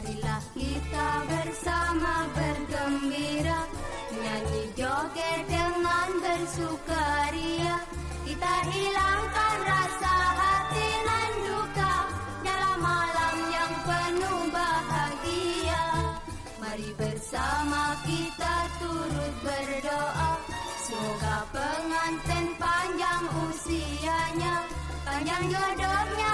Marilah kita bersama bergembira Nyanyi joget dengan bersukaria. Kita hilangkan rasa hati dan duka Dalam malam yang penuh bahagia. Mari bersama kita turut berdoa Semoga pengantin panjang usianya Panjang jodohnya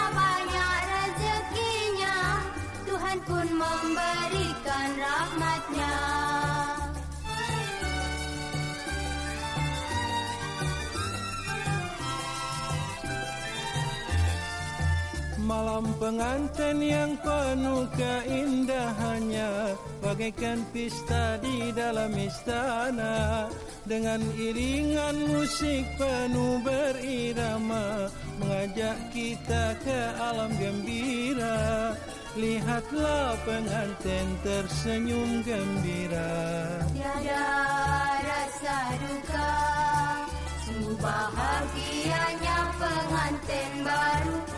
Malam pengantin yang penuh keindahannya. Bagaikan pesta di dalam istana. Dengan iringan musik penuh berirama. Mengajak kita ke alam gembira. Lihatlah pengantin tersenyum gembira. Tiada rasa duka. Sungguh bahagianya pengantin baru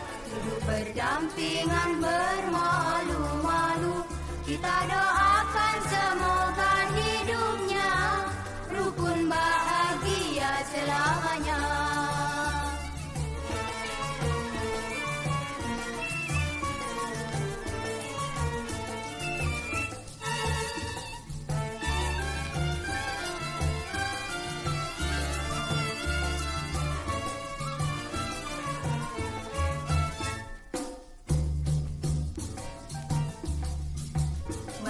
Berdampingan bermalu-malu Kita doakan semoga hidupnya Rukun bahagia selamanya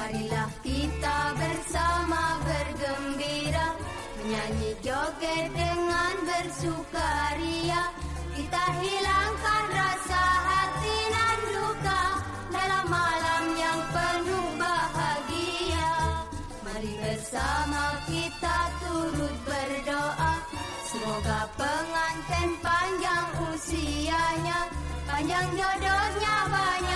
Marilah kita bersama bergembira Menyanyi joget dengan bersukaria. Kita hilangkan rasa hati dan luka Dalam malam yang penuh bahagia. Mari bersama kita turut berdoa. Semoga pengantin panjang usianya Panjang jodohnya banyak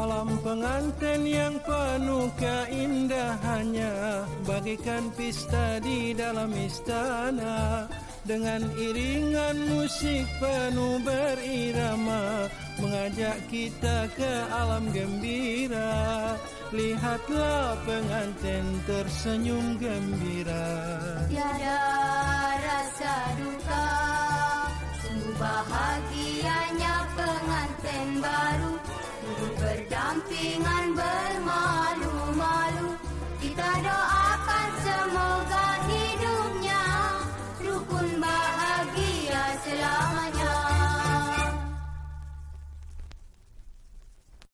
Malam pengantin yang penuh keindahannya Bagaikan pesta di dalam istana. Dengan iringan musik penuh berirama Mengajak kita ke alam gembira. Lihatlah pengantin tersenyum gembira. Tiada rasa duka Berdampingan